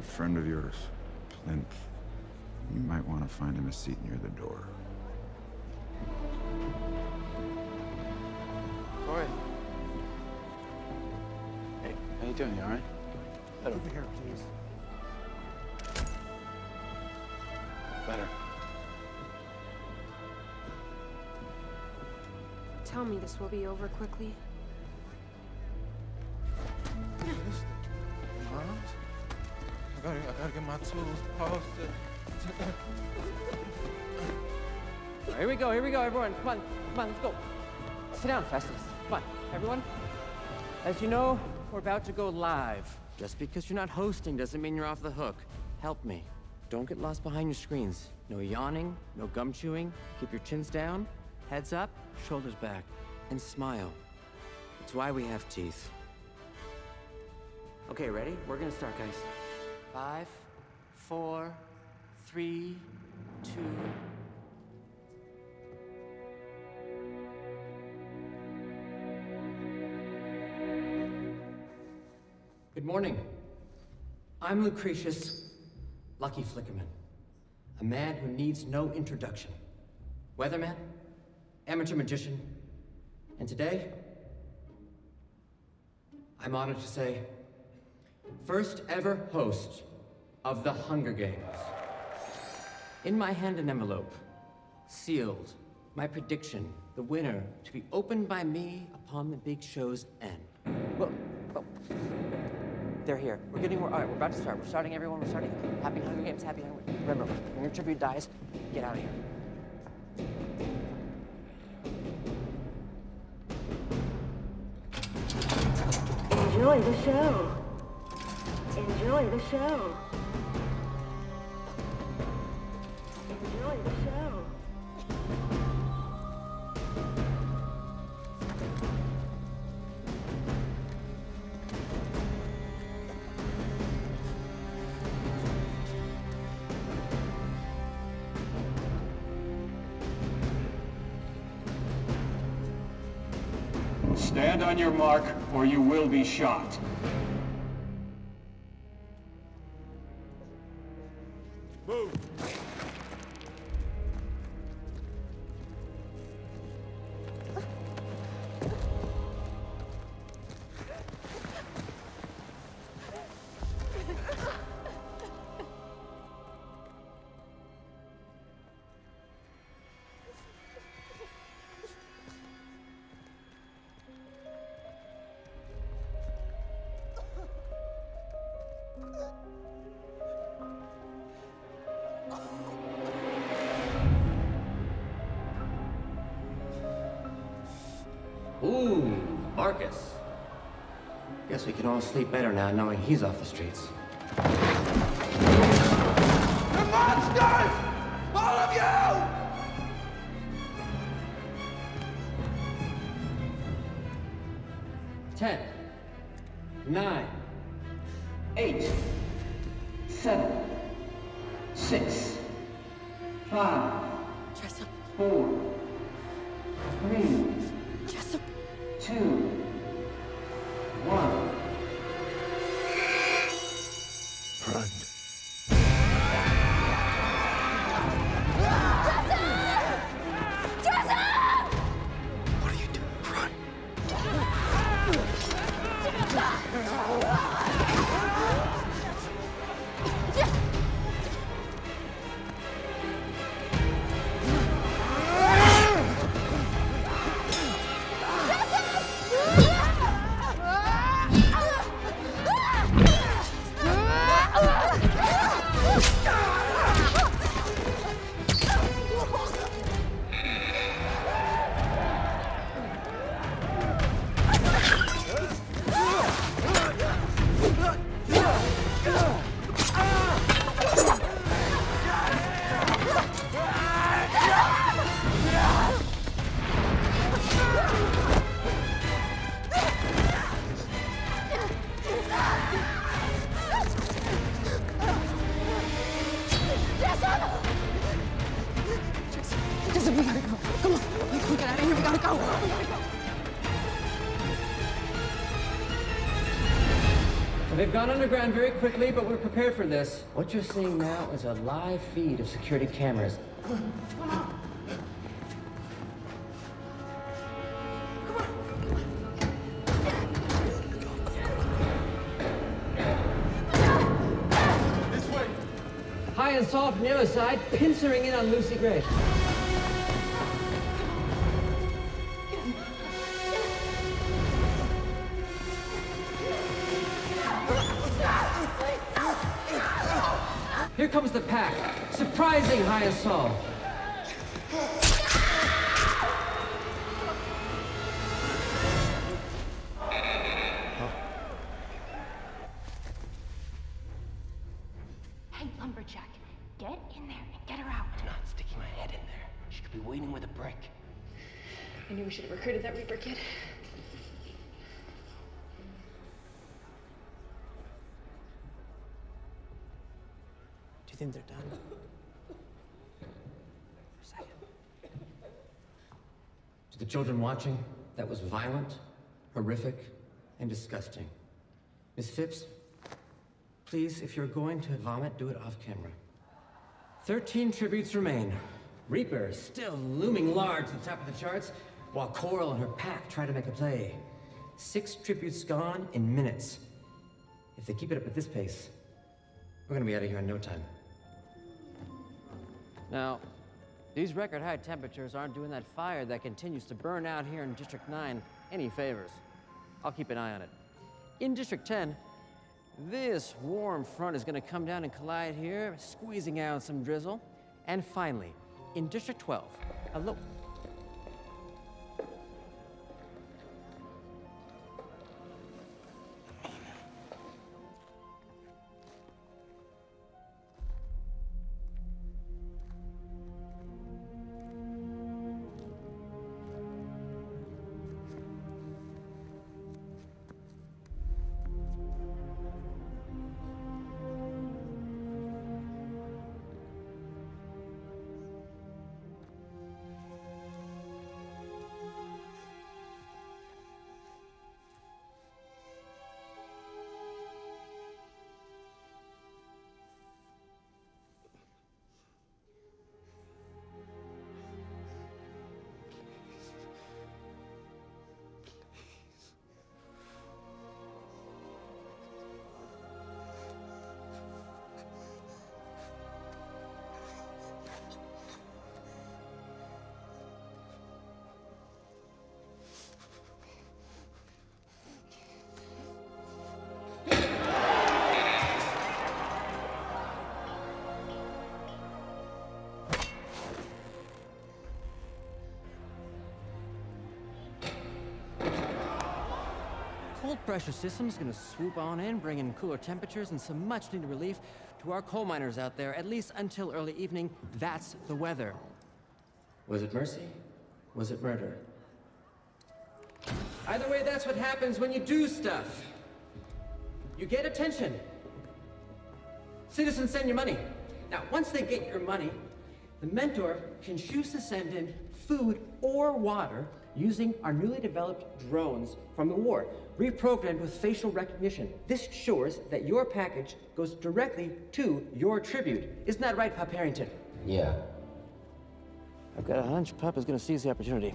That friend of yours, Plinth. You might want to find him a seat near the door. Corey. Hey, how you doing? You all right? Head over here, please. Better. Tell me this will be over quickly. I gotta, I gotta get my tools posted. Here we go, here we go, everyone. Come on, come on, let's go. Sit down, Festus. Come on, everyone. As you know, we're about to go live. Just because you're not hosting doesn't mean you're off the hook. Help me. Don't get lost behind your screens. No yawning, no gum chewing. Keep your chins down, heads up, shoulders back, and smile. It's why we have teeth. Okay, ready? We're gonna start, guys. Five, four, three, two, Good morning. I'm Lucretius Lucky Flickerman, a man who needs no introduction. Weatherman, amateur magician, and today, I'm honored to say, first ever host of the Hunger Games. In my hand, an envelope, sealed, my prediction, the winner, to be opened by me upon the big show's end. Well, oh. They're here. We're getting, we're, all right, we're about to start. We're starting, everyone. We're starting. Happy Hunger Games, happy Hunger Games. Remember, when your tribute dies, get out of here. Enjoy the show. Enjoy the show. Enjoy the show. Stand on your mark, or you will be shot. Ooh, Marcus. Guess we can all sleep better now knowing he's off the streets. The monsters! All of you! Ten, nine, eight, seven, six, five, Jessup, four, three, Jessup. Two, one. They've gone underground very quickly, but we're prepared for this. What you're seeing now is a live feed of security cameras. High and soft from the other side, pincering in on Lucy Gray. Comes the pack. Surprising high assault. Hey, lumberjack, get in there and get her out. I'm not sticking my head in there. She could be waiting with a brick. I knew we should have recruited that Reaper kid. Think they're done? To the children watching, that was violent, horrific, and disgusting. Miss Phipps, please, if you're going to vomit, do it off camera. Thirteen tributes remain. Reaper is still looming large at the top of the charts, while Coral and her pack try to make a play. Six tributes gone in minutes. If they keep it up at this pace, we're gonna be out of here in no time. Now, these record high temperatures aren't doing that fire that continues to burn out here in District 9 any favors. I'll keep an eye on it. In District 10, this warm front is going to come down and collide here, squeezing out some drizzle. And finally, in District 12, a low. Pressure system's gonna swoop on in, bringing cooler temperatures and some much needed relief to our coal miners out there, at least until early evening. That's the weather. Was it mercy? Was it murder? Either way, that's what happens when you do stuff. You get attention. Citizens send you money. Now, once they get your money, the mentor can choose to send in food or water using our newly developed drones from the war, reprogrammed with facial recognition. This ensures that your package goes directly to your tribute. Isn't that right, Pup Harrington? Yeah. I've got a hunch Pup is gonna seize the opportunity.